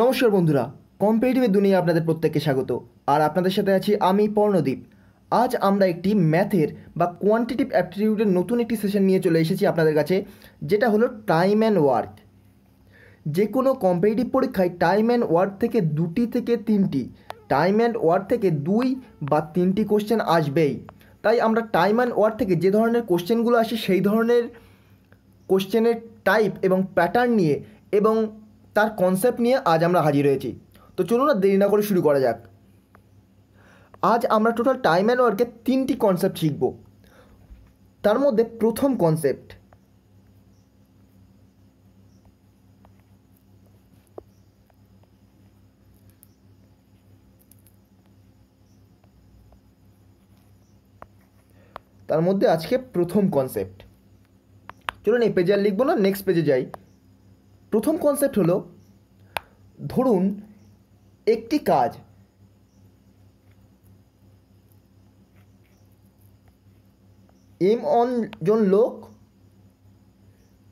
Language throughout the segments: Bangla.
নমস্কার বন্ধুরা কম্পিটিটিভের দুনিয়া আপনাদের প্রত্যেককে স্বাগত। আর আপনাদের সাথে আছি আমি পর্ণদীপ। আজ আমরা একটি ম্যাথের বা কোয়ান্টিটিভ অ্যাপটিটিউডের নতুন একটি সেশন নিয়ে চলে এসেছি আপনাদের কাছে, যেটা হলো টাইম অ্যান্ড ওয়ার্ক যে কোনো কম্পিটিটিভ পরীক্ষায় টাইম অ্যান্ড ওয়ার্ক থেকে দুটি থেকে তিনটি টাইম অ্যান্ড ওয়ার্ক থেকে দুই বা তিনটি কোশ্চেন আসবেই। তাই আমরা টাইম অ্যান্ড ওয়ার্ক থেকে যে ধরনের কোশ্চেনগুলো আসে সেই ধরনের কোশ্চেনের টাইপ এবং প্যাটার্ন নিয়ে এবং তার কনসেপ্ট নিয়ে আজ আমরা হাজির হয়েছি। তো চলুন না দেরি না করে শুরু করা যাক। আজ আমরা টোটাল টাইম অ্যান্ড ওয়ার্কের তিনটি কনসেপ্ট শিখব। তার মধ্যে প্রথম কনসেপ্ট তার মধ্যে আজকে প্রথম কনসেপ্ট চলুন এই পেজে আর লিখব না নেক্সট পেজে যাই। প্রথম কনসেপ্ট হলো, ধরুন একটি কাজ এম অন জন লোক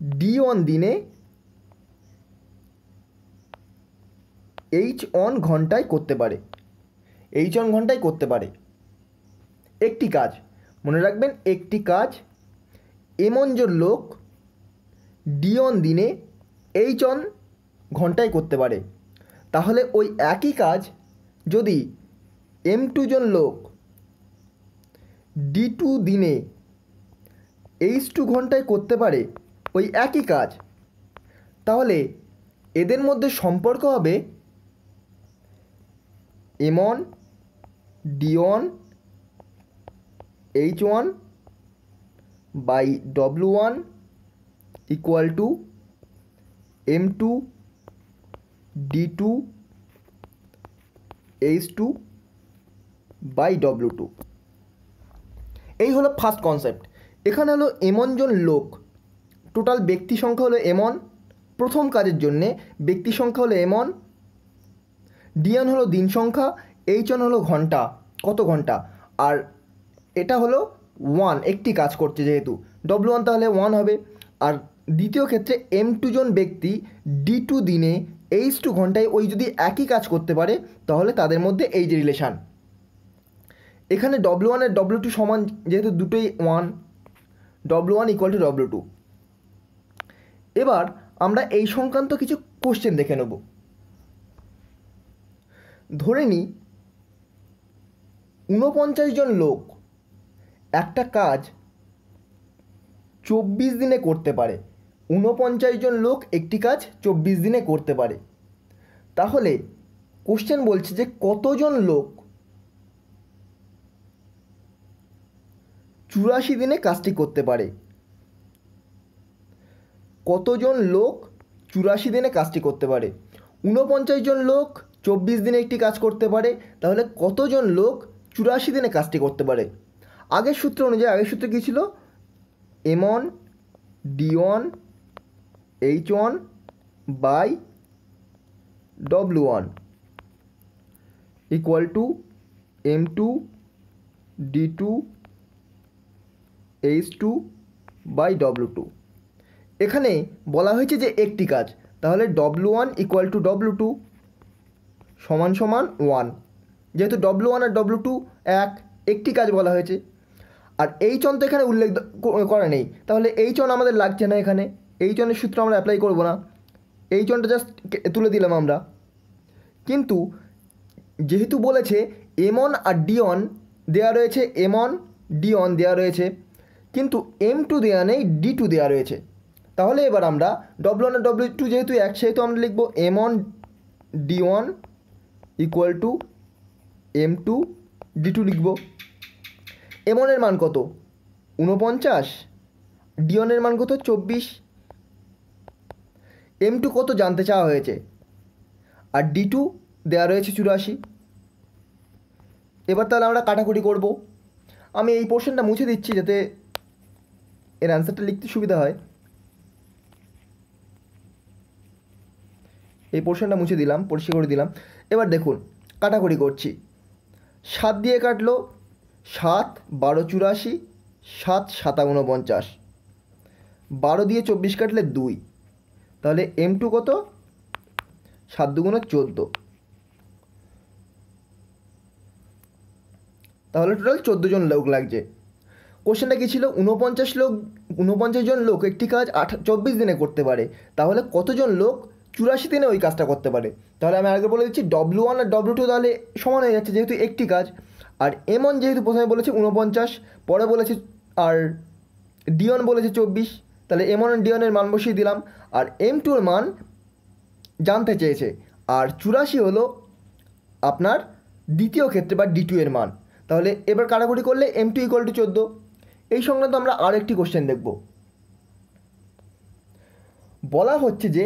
ডি অন দিনে এইচ অন ঘন্টায় করতে পারে এইচ অন ঘন্টায় করতে পারে। একটি কাজ, মনে রাখবেন একটি কাজ এমন জন লোক ডি অন দিনে এইচ অন ঘন্টায় করতে পারে। তাহলে ওই একই কাজ যদি এম টু জন লোক ডি টু দিনে এইচ টু ঘন্টায় করতে পারে ওই একই কাজ, তাহলে এদের মধ্যে সম্পর্ক হবে M D one H one by W one equal to M two D two H two by W two এই হলো ফার্স্ট কনসেপ্ট এখানে হলো এমন জন লোক টোটাল ব্যক্তি সংখ্যা হলো এমন, প্রথম কাজের জন্যে ব্যক্তি সংখ্যা হলো এমন ডিএন হলো দিন সংখ্যা এইচ ওয়ান হলো ঘণ্টা, কত ঘণ্টা? আর এটা হলো ওয়ান একটি কাজ করছে যেহেতু ডব্লু ওয়ান তাহলে ওয়ান হবে, আর দ্বিতীয় ক্ষেত্রে এম টু জন ব্যক্তি ডি টু দিনে এইচ টু ঘন্টায় ওই যদি একই কাজ করতে পারে, তাহলে তাদের মধ্যে এই যে রিলেশান এখানে ডব্লু ওয়ান আর ডব্লু টু সমান যেহেতু দুটোই one W one equal to W two এবার আমরা এই সংক্রান্ত কিছু কোশ্চেন দেখে নেব। ধরে নিই ঊনপঞ্চাশ জন লোক একটা কাজ চব্বিশ দিনে করতে পারে। ঊনপঞ্চাশ জন লোক একটি কাজ চব্বিশ দিনে করতে পারে। তাহলে কোশ্চেন বলছে যে কতজন লোক চুরাশি দিনে কাজটি করতে পারে? কতজন লোক চুরাশি দিনে কাজটি করতে পারে? ঊনপঞ্চাশ জন লোক চব্বিশ দিনে একটি কাজ করতে পারে, তাহলে কতজন লোক চুরাশি দিনে কাজটি করতে পারে? আগের সূত্র অনুযায়ী, আগের সূত্র কী ছিল? M one D one H one by W one equal to M two D two H two by W two এখানে বলা হয়েছে যে একটি কাজ, তাহলে W one equal to W two সমান সমান ওয়ান যেহেতু ডব্লু ওয়ান আর ডব্লু টু এক, একটি কাজ বলা হয়েছে। আর এইচ চন তো এখানে উল্লেখ করা নেই। তাহলে এইচ চন আমাদের লাগছে না এখানে। এই চনের সূত্র আমরা অ্যাপ্লাই করব না। এই চনটা জাস্ট তুলে দিলাম আমরা। কিন্তু যেহেতু বলেছে এমন আর ডি অন দেওয়া রয়েছে এমন অন ডি অন দেওয়া রয়েছে, কিন্তু এম টু দেওয়া নেই ডি টু দেওয়া রয়েছে। তাহলে এবার আমরা ডব্লু ওয়ান আর ডব্লু টু যেহেতু এক, সেহেতু আমরা লিখব M D one equal to M two D two লিখব। এম ওয়ানের মান কত? ঊনপঞ্চাশ। ডি ওয়ানের মান কত? চব্বিশ। এম টু কত জানতে চাওয়া হয়েছে? আর ডি টু দেওয়া রয়েছে চুরাশি। এবার তাহলে আমরা কাটাকুটি করব। আমি এই পোর্শনটা মুছে দিচ্ছি যাতে এর অ্যান্সারটা লিখতে সুবিধা হয়। এই পোর্শনটা মুছে দিলাম, পরিষ্কার করে দিলাম। এবার দেখুন, কাটাকুটি করছি। সাত দিয়ে কাটলো, সাত, বারো, চুরাশি, সাত সাতা উনপঞ্চাশ বারো দিয়ে চব্বিশ কাটলে দুই। তাহলে এম টু কত? সাত দুগুণে চোদ্দ। তাহলে টোটাল চোদ্দ জন লোক লাগছে। কোশ্চেনটা কী ছিল? ঊনপঞ্চাশ লোক, ঊনপঞ্চাশ জন লোক একটি কাজ আট চব্বিশ দিনে করতে পারে। তাহলে কতজন লোক চুরাশি দিনে ওই কাজটা করতে পারে? তাহলে আমি আগে বলে দিচ্ছি ডব্লু ওয়ান আর ডব্লু টু তাহলে সমান হয়ে যাচ্ছে যেহেতু একটি কাজ। আর এম ওয়ান যেহেতু প্রথমে বলেছে ঊনপঞ্চাশ, পরে বলেছে, আর ডি ওয়ান বলেছে চব্বিশ। তাহলে এম ওয়ান ডি ওয়ানের মান বসিয়ে দিলাম, আর এম টুর মান জানতে চেয়েছে। আর চুরাশি হলো আপনার দ্বিতীয় ক্ষেত্রে বা ডি টু এর মান। তাহলে এবার কাটাকুটি করলে এম টু ইকুয়াল টু চোদ্দ। এই সংক্রান্ত আমরা আর একটি কোশ্চেন দেখব। বলা হচ্ছে যে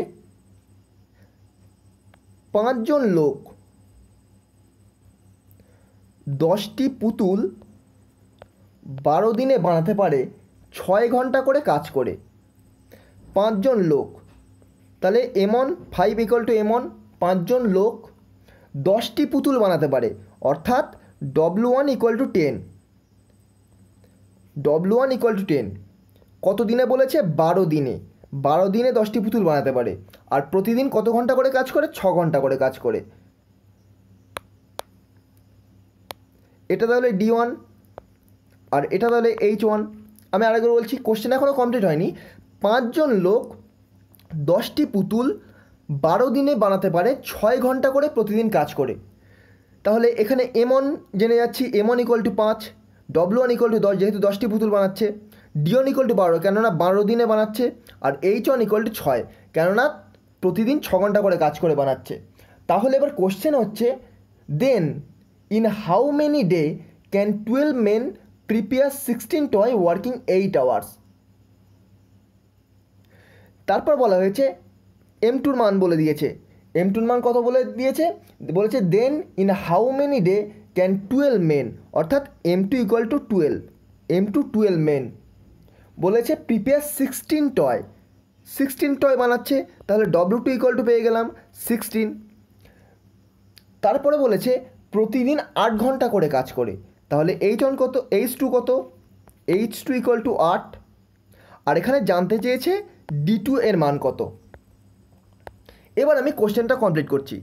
পাঁচজন লোক দশটি পুতুল বারো দিনে বানাতে পারে, ছয় ঘণ্টা করে কাজ করে। পাঁচজন লোক। তাহলে এমন ফাইভ ইকুয়াল টু এমন পাঁচজন লোক দশটি পুতুল বানাতে পারে। অর্থাৎ W one equal to ten W one equal to ten কত দিনে বলেছে? বারো দিনে। বারো দিনে দশটি পুতুল বানাতে পারে। আর প্রতিদিন কত ঘণ্টা করে কাজ করে? ছ ঘণ্টা করে কাজ করে। এটা তাহলে ডি ওয়ান আর এটা তাহলে এইচ ওয়ান আমি আরেকবার বলছি কোশ্চেন এখনও কমপ্লিট হয়নি। পাঁচজন লোক দশটি পুতুল বারো দিনে বানাতে পারে, ছয় ঘণ্টা করে প্রতিদিন কাজ করে। তাহলে এখানে এমন জেনে যাচ্ছি এমন ইকুয়াল টু পাঁচ ডব্লু ওয়ান ইকুয়াল টু দশ, যেহেতু দশটি পুতুল বানাচ্ছে ডি ওয়ান ইকুয়াল টু বারো, কেননা বারো দিনে বানাচ্ছে, আর এইচ ওয়ান ইকুয়াল টু ছয়, কেননা প্রতিদিন ছ ঘণ্টা করে কাজ করে বানাচ্ছে। তাহলে এবার কোশ্চেন হচ্ছে then in how many day can twelve men prepare sixteen toy working eight hours তারপর বলা হয়েছে এম টুর মান বলে দিয়েছে। এম টুর মান কত বলে দিয়েছে? বলেছে then in how many day can twelve men অর্থাৎ M two equal to twelve M two twelve men বলেছে prepare sixteen toy sixteen toy বানাচ্ছে, তাহলে ডব্লিউ টু ইকুয়াল টু পেয়ে গেলাম সিক্সটিন তারপরে বলেছে, প্রতিদিন আট ঘণ্টা করে কাজ করে। তাহলে এইচ ওয়ান কত? এইচ টু কত? এইচ টু ইকুয়াল টু আট। আর এখানে জানতে চেয়েছে ডি টু এর মান কত? এবার আমি কোশ্চেনটা কমপ্লিট করছি,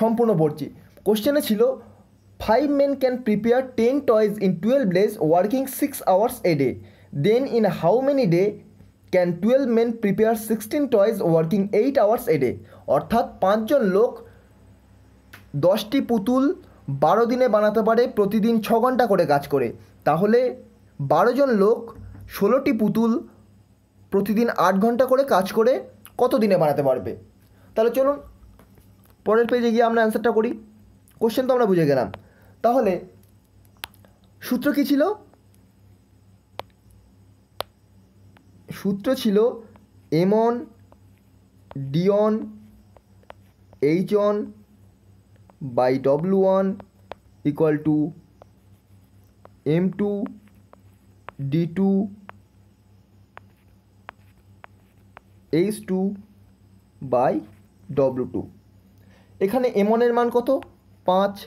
সম্পূর্ণ পড়ছি কোশ্চেনে ছিল five men can prepare ten toys in twelve days working six hours a day then in how many day can twelve men prepare sixteen toys working eight hours a day অর্থাৎ পাঁচজন লোক দশটি পুতুল বারো দিনে বানাতে পারে, প্রতিদিন ছ ঘণ্টা করে কাজ করে। তাহলে বারো জন লোক ষোলোটি পুতুল প্রতিদিন আট ঘণ্টা করে কাজ করে কত দিনে বানাতে পারবে? তাহলে চলুন, পরের পেজে গিয়ে আমরা অ্যান্সারটা করি। কোশ্চেন তো আমরা বুঝে গেলাম। তাহলে, সূত্র কী ছিল? সূত্র ছিল M one one D one H one by W one equal to M two D two H two by W two এখানে এমনের মান কত? পাঁচ।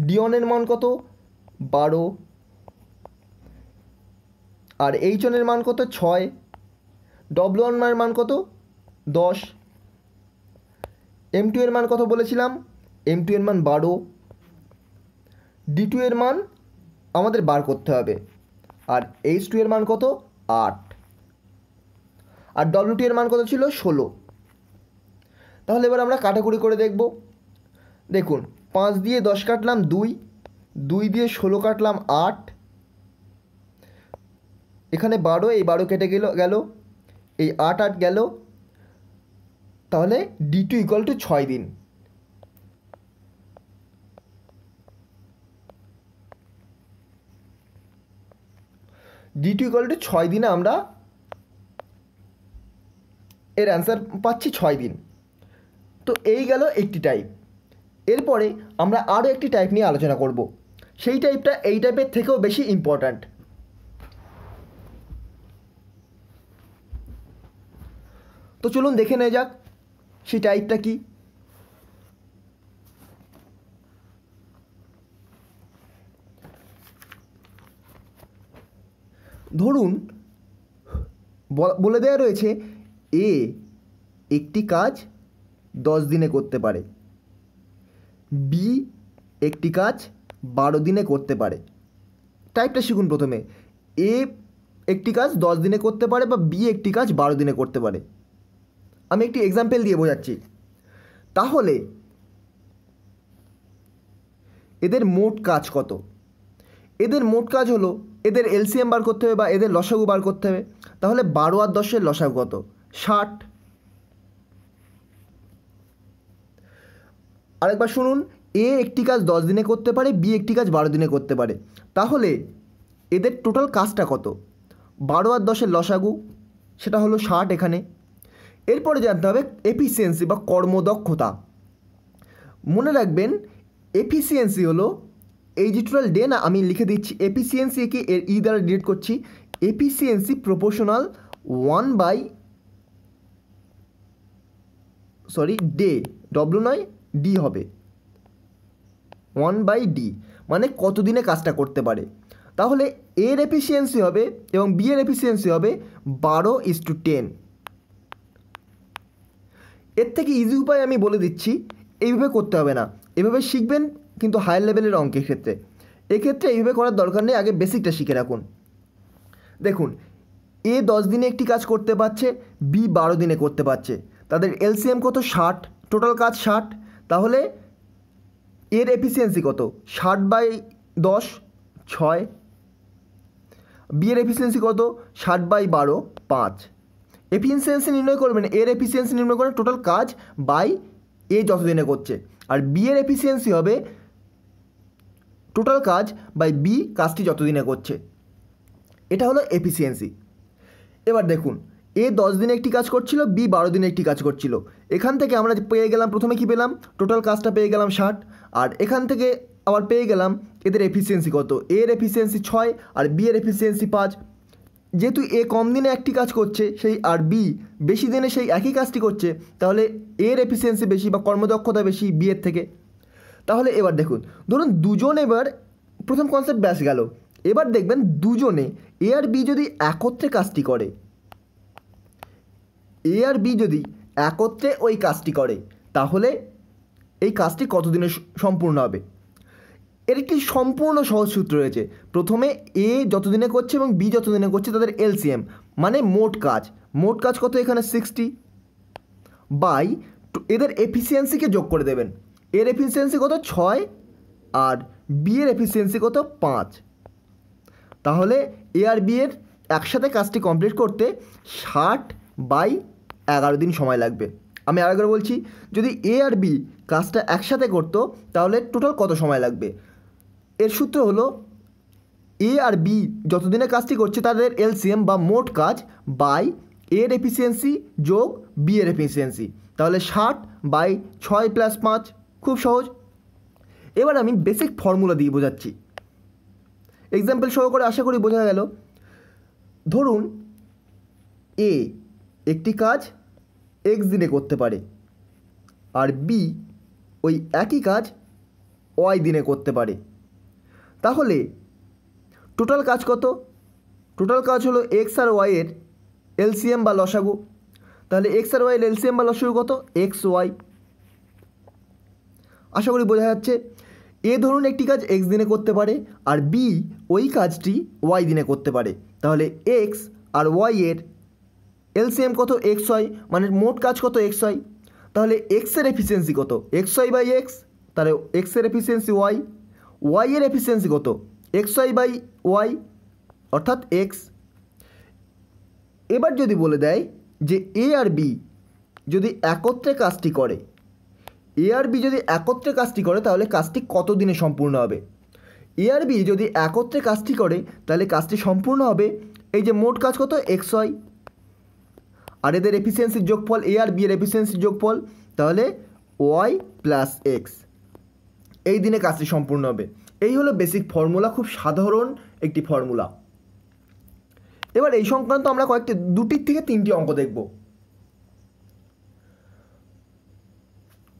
ডিওনের মান কত? বারো। আর এইচনের মান কত? ছয়। ডব্লু ওয়ানের মান কত? দশ। এম টু এর মান কত বলেছিলাম? এম টু এর মান বারো। ডি টু এর মান আমাদের বার করতে হবে। আর এইচ টু এর মান কত? আট। আর ডব্লিউ টি এর মান কত ছিল? ষোলো। তাহলে এবার আমরা কাটাকুটি করে দেখব। দেখুন, পাঁচ দিয়ে দশ কাটলাম দুই দুই দিয়ে ষোলো কাটলাম আট। এখানে বারো, এই বারো কেটে গেল গেল। এই আট আট গেল। তাহলে ডি টু ইকুয়াল টু ছয় দিন। ডি টু ইকুয়াল টু ছয় দিনে আমরা এর অ্যান্সার পাচ্ছি ছয় দিন। তো এই গেল একটি টাইপ এরপরে আমরা আরও একটি টাইপ নিয়ে আলোচনা করব। সেই টাইপটা এই টাইপের থেকেও বেশি ইম্পর্ট্যান্ট তো চলুন দেখে নেওয়া যাক, সেই টাইপটা কি। ধরুন, বলে দেওয়া রয়েছে এ একটি কাজ দশ দিনে করতে পারে। বি একটি কাজ বারো দিনে করতে পারে। টাইপটা শিখুন প্রথমে। এ একটি কাজ দশ দিনে করতে পারে বা বি একটি কাজ বারো দিনে করতে পারে। আমি একটি এক্সাম্পল দিয়ে বোঝাচ্ছি। তাহলে এদের মোট কাজ কত? এদের মোট কাজ হলো, এদের এলসিএম বার করতে হবে বা এদের লসাগু বার করতে হবে। তাহলে বারো আর দশের লসাগু কত? ষাট। আরেকবার শুনুন, এ একটি কাজ দশ দিনে করতে পারে, বি একটি কাজ বারো দিনে করতে পারে। তাহলে এদের টোটাল কাজটা কত? বারো আর দশের লসাগু, সেটা হলো ষাট এখানে। এরপরে জানতে হবে এফিসিয়েন্সি বা কর্মদক্ষতা। মনে রাখবেন, এফিসিয়েন্সি হলো এই যে টোটাল ডে না, আমি লিখে দিচ্ছি এফিসিয়েন্সি কি এর ই দ্বারা ডিলিট করছি। Efficiency proportional one by sorry day W নয় ডি হবে। ওয়ান বাই ডি মানে কত দিনে কাজটা করতে পারে? তাহলে এর এফিসিয়েন্সি হবে এবং বি এর এফিসিয়েন্সি হবে বারো ইস টু টেন এর থেকে ইজি উপায় আমি বলে দিচ্ছি, এইভাবে করতে হবে না। এভাবে শিখবেন, কিন্তু হায়ার লেভেলের অঙ্কের ক্ষেত্রে। এক্ষেত্রে এইভাবে করার দরকার নেই, আগে বেসিকটা শিখে রাখুন। দেখুন এ দশ দিনে একটি কাজ করতে পারছে বি বারো দিনে করতে পারছে। তাদের এলসিএম কত? ষাট। টোটাল কাজ ষাট। তাহলে এর এফিসিয়েন্সি কত? ষাট বাই দশ, ছয়। বি এর এফিসিয়েন্সি কত? ষাট বাই বারো, পাঁচ। এফিসিয়েন্সি নির্ণয় করবেন। এর এফিসিয়েন্সি নির্ণয় করে টোটাল কাজ বাই এ যত দিনে করছে। আর বি এর এফিসিয়েন্সি হবে টোটাল কাজ বাই বি কাজটি যত দিনে করছে। এটা হলো এফিসিয়েন্সি। এবার দেখুন এ দশ দিনে একটি কাজ করছিল, বি বারো দিনে একটি কাজ করছিল। এখান থেকে আমরা পেয়ে গেলাম, প্রথমে কি পেলাম? টোটাল কাজটা পেয়ে গেলাম ষাট, আর এখান থেকে আবার পেয়ে গেলাম এদের এফিসিয়েন্সি কত? এর এফিসিয়েন্সি ছয়, আর বি এর এফিসিয়েন্সি পাঁচ। যেহেতু এ কম দিনে একটি কাজ করছে, সেই আর বি বেশি দিনে সেই একই কাজটি করছে, তাহলে এর এফিসিয়েন্সি বেশি বা কর্মদক্ষতা বেশি বি এর থেকে। তাহলে এবার দেখুন, ধরুন দুজন এবার, প্রথম কনসেপ্ট ব্যাস গেল। এবার দেখবেন দুজনে এ আর বি যদি একত্রে কাজটি করে এ আর বি যদি একত্রে ওই কাজটি করে, তাহলে এই কাজটি কতদিনে সম্পূর্ণ হবে? এর একটি সম্পূর্ণ সহজ সূত্র রয়েছে। প্রথমে এ যতদিনে করছে এবং বি যতদিনে করছে তাদের এলসিএম মানে মোট কাজ। মোট কাজ কত এখানে? সিক্সটি বাই এদের এফিসিয়েন্সিকে যোগ করে দেবেন। এর এফিসিয়েন্সি কত? ছয় আর বি এর এফিসিয়েন্সি কত? পাঁচ। তাহলে এ আর বি এর একসাথে কাজটি কমপ্লিট করতে ষাট বাই এগারো দিন সময় লাগবে। আমি আরেকবার বলছি, যদি এ আর বি কাজটা একসাথে করতো, তাহলে টোটাল কত সময় লাগবে? এর সূত্র হলো এ আর বি যতদিনে কাজটি করছে, তাদের এলসিএম বা মোট কাজ বাই এর এফিসিয়েন্সি যোগ বি এর এফিসিয়েন্সি তাহলে ষাট বাই ছয় প্লাস পাঁচ, খুব সহজ। এবার আমি বেসিক ফর্মুলা দিয়ে বোঝাচ্ছি। এক্সাম্পল সহ করে আশা করি বোঝা গেল। ধরুন এ একটি কাজ এক্স দিনে করতে পারে আর বি ওই একই কাজ ওয়াই দিনে করতে পারে। তাহলে টোটাল কাজ কত? টোটাল কাজ হলো এক্স আর ওয়াইয়ের এলসিএম বা লসাগু। তাহলে এক্স আর ওয়াইয়ের এলসিএম বা লসাগু কত? এক্স ওয়াই আশা করি বোঝা যাচ্ছে। এ ধরুন একটি কাজ এক্স দিনে করতে পারে আর বি ওই কাজটি ওয়াই দিনে করতে পারে। তাহলে এক্স আর ওয়াই এর এলসিএম কত এক্স ওয়াই? মানে মোট কাজ কত এক্স ওয়াই? তাহলে এক্সের এফিসিয়েন্সি কত? এক্স ওয়াই বাই এক্স, তাহলে এক্সের এফিসিয়েন্সি ওয়াই। ওয়াই এর এফিসিয়েন্সি কত? এক্স ওয়াই বাই ওয়াই, অর্থাৎ এক্স। এবার যদি বলে দেয় যে এ আর বি যদি একত্রে কাজটি করে, এ আর বি যদি একত্রে কাজটি করে, তাহলে কাজটি কত দিনে সম্পূর্ণ হবে? এ আর বি যদি একত্রে কাজটি করে, তাহলে কাজটি সম্পূর্ণ হবে, এই যে মোট কাজ কত? X Y. আর এদের এফিসিয়েন্সির যোগফল এ আর বি এর এফিসিয়েন্সির যোগফল, তাহলে ওয়াই প্লাস এক্স এই দিনে কাজটি সম্পূর্ণ হবে। এই হলো বেসিক ফর্মুলা খুব সাধারণ একটি ফর্মুলা এবার এই সংক্রান্ত আমরা কয়েকটি, দুটির থেকে তিনটি অঙ্ক দেখব।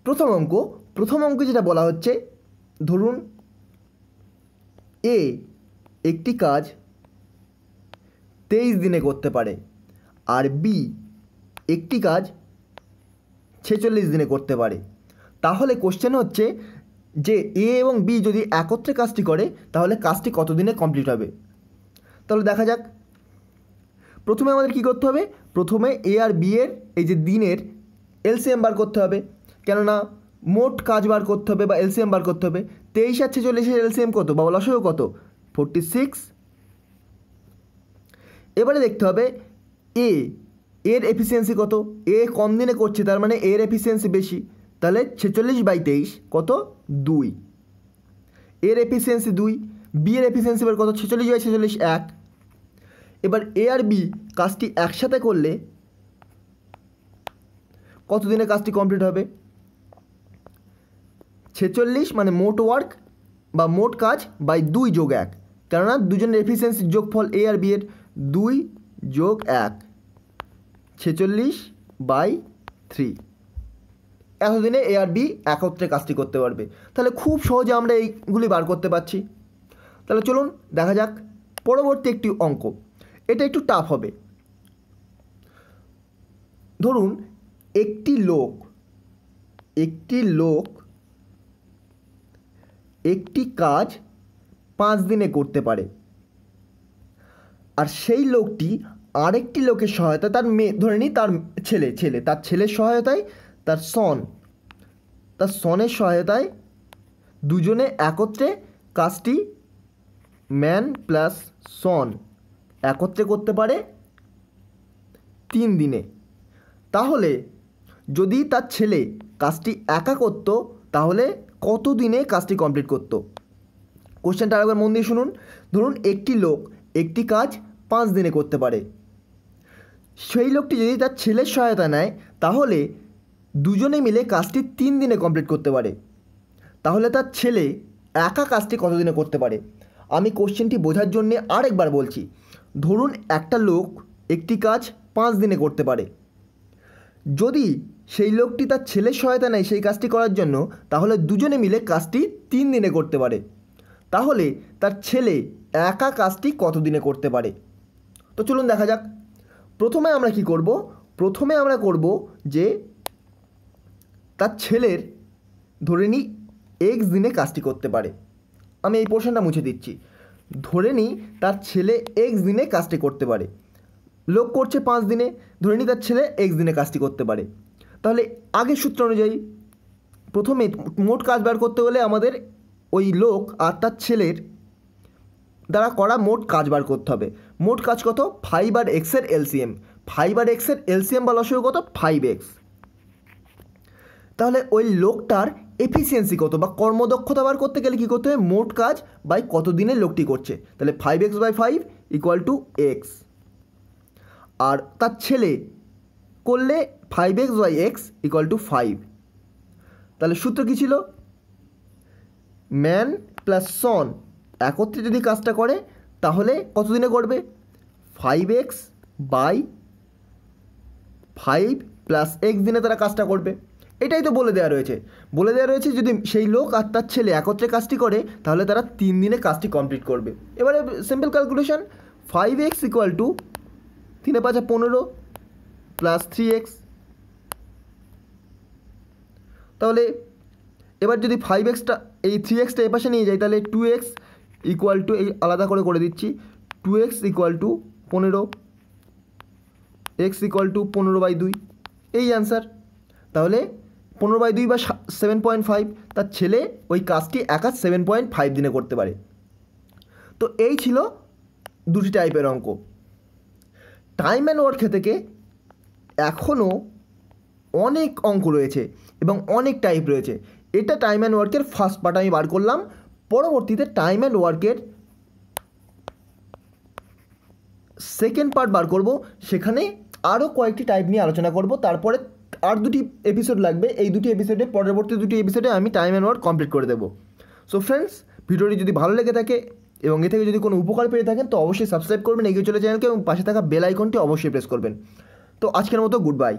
প্রথম অঙ্ক, প্রথম অঙ্কে যেটা বলা হচ্ছে, ধরুন এ একটি কাজ তেইশ দিনে করতে পারে, আর বি একটি কাজ ছেচল্লিশ দিনে করতে পারে। তাহলে কোশ্চেন হচ্ছে যে এ এবং বি যদি একত্রে কাজটি করে, তাহলে কাজটি কত দিনে কমপ্লিট হবে? তাহলে দেখা যাক। প্রথমে আমাদের কি করতে হবে? প্রথমে এ আর বি এর, এই যে দিনের এলসিএম বার করতে হবে। কেননা মোট কাজ বার করতে হবে বা এলসিএম বার করতে হবে। তেইশ আর ছেচল্লিশের এলসিএম কত? বা লসও কত? ফোরটি সিক্স এবারে দেখতে হবে এ এর এফিসিয়েন্সি কত? এ কম দিনে করছে, তার মানে এর এফিসিয়েন্সি বেশি। তাহলে ছেচল্লিশ বাই তেইশ কত? দুই। এর এফিসিয়েন্সি দুই বি এর এফিসিয়েন্সি এবার কত? ছেচল্লিশ বাই ছেচল্লিশ, এক। এবার এ আর বি কাজটি একসাথে করলে কত দিনে কাজটি কমপ্লিট হবে? ছেচল্লিশ মানে মোট ওয়ার্ক বা মোট কাজ বাই দুই যোগ এক। কেননা দুজনের এফিসিয়েন্সির যোগফল এ আর বি এর দুই যোগ এক। ছেচল্লিশ বাই থ্রি। এতদিনে এ আর বি একত্রে কাজটি করতে পারবে। তাহলে খুব সহজে আমরা এইগুলি বার করতে পারছি। তাহলে চলুন দেখা যাক পরবর্তী একটি অঙ্ক। এটা একটু টাফ হবে। ধরুন একটি লোক একটি লোক একটি কাজ পাঁচ দিনে করতে পারে। আর সেই লোকটি আরেকটি লোকের সহায়তা তার মেয়ে, ধরে নিই তার ছেলে ছেলে, তার ছেলের সহায়তায় তার সন তার সনের সহায়তায় দুজনে একত্রে কাজটি ম্যান প্লাস সন একত্রে করতে পারে তিন দিনে। তাহলে যদি তার ছেলে কাজটি একা করতো, তাহলে কত দিনে কাজটি কমপ্লিট করতো? কোশ্চেনটা আরেকবার মন দিয়ে শুনুন। ধরুন একটি লোক একটি কাজ পাঁচ দিনে করতে পারে। সেই লোকটি যদি তার ছেলের সহায়তা নেয়, তাহলে দুজনে মিলে কাজটি তিন দিনে কমপ্লিট করতে পারে। তাহলে তার ছেলে একা কাজটি কত দিনে করতে পারে? আমি কোশ্চেনটি বোঝার জন্যে আরেকবার বলছি, ধরুন একটা লোক একটি কাজ পাঁচ দিনে করতে পারে। যদি সেই লোকটি তার ছেলের সহায়তা নেয় সেই কাজটি করার জন্য, তাহলে দুজনে মিলে কাজটি তিন দিনে করতে পারে। তাহলে তার ছেলে একা কাজটি কত দিনে করতে পারে? তো চলুন দেখা যাক। প্রথমে আমরা কি করব? প্রথমে আমরা করব যে তার ছেলের ধরে নিই এক্স দিনে কাজটি করতে পারে। আমি এই পোর্শনটা মুছে দিচ্ছি। ধরে নিই তার ছেলে এক্স দিনে কাজটি করতে পারে। লোক করছে পাঁচ দিনে, ধরে নিই তার ছেলে এক্স দিনে কাজটি করতে পারে। তাহলে আগের সূত্র অনুযায়ী প্রথমে মোট কাজ বার করতে হলে আমাদের ওই লোক আর তার ছেলের দ্বারা করা মোট কাজ বার করতে হবে। মোট কাজ কত? ফাইভ আর এক্সের এলসিএম ফাইভ আর এক্সের এলসিএম বা লসও কত? ফাইভ এক্স তাহলে ওই লোকটার এফিসিয়েন্সি কত বা কর্মদক্ষতা বার করতে গেলে কী করতে হবে মোট কাজ বাই কত দিনে লোকটি করছে? তাহলে five x by five equal to x আর তার ছেলে করলে five x by x equal to five তাহলে সূত্র কী ছিল? ম্যান প্লাস সন একত্রে যদি কাজটা করে তাহলে কত দিনে করবে five x by five plus x দিনে তারা কাজটা করবে। এটাই তো বলে দেওয়া রয়েছে। বলে দেওয়া রয়েছে যদি সেই লোক আর তার ছেলে একত্রে কাজটি করে, তাহলে তারা তিন দিনে কাজটি কমপ্লিট করবে। এবারে simple calculation five x equal to তিনে পাঁচা পনেরো প্লাস থ্রি এক্স তাহলে এবার যদি ফাইভ এক্সটা এই থ্রি এক্সটা এ পাশে নিয়ে যাই তাহলে টু এক্স ইকুয়াল টু এই আলাদা করে করে দিচ্ছি। টু এক্স ইকুয়াল টু পনেরো এক্স ইকুয়াল টু পনেরো বাই দুই। এই অ্যান্সার তাহলে পনেরো বাই দুই বা সেভেন পয়েন্ট ফাইভ তার ছেলে ওই কাজটি একা সেভেন পয়েন্ট ফাইভ দিনে করতে পারে। তো এই ছিল দুটি টাইপের অঙ্ক। টাইম অ্যান্ড ওয়ার্ক থেকে এখনও অনেক অঙ্ক রয়েছে এবং অনেক টাইপ রয়েছে। এটা টাইম অ্যান্ড ওয়ার্কের ফার্স্ট পার্ট আমি বার করলাম। পরবর্তীতে টাইম অ্যান্ড ওয়ার্কের সেকেন্ড পার্ট বার করব। সেখানে আরও কয়েকটি টাইপ নিয়ে আলোচনা করব। তারপরে আর দুটি এপিসোড লাগবে। এই দুটি এপিসোডে পরবর্তী দুটি এপিসোডে আমি টাইম অ্যান্ড ওয়ার্ক কমপ্লিট করে দেবো। সো ফ্রেন্ডস ভিডিওটি যদি ভালো লেগে থাকে এবং এ থেকে যদি কোনো উপকার পেয়ে থাকেন, তো অবশ্যই সাবস্ক্রাইব করবেন, এগিয়ে চলে চ্যানেলকে এবং পাশে থাকা বেল আইকনটি অবশ্যই প্রেস করবেন। তো আজকের মতো গুড বাই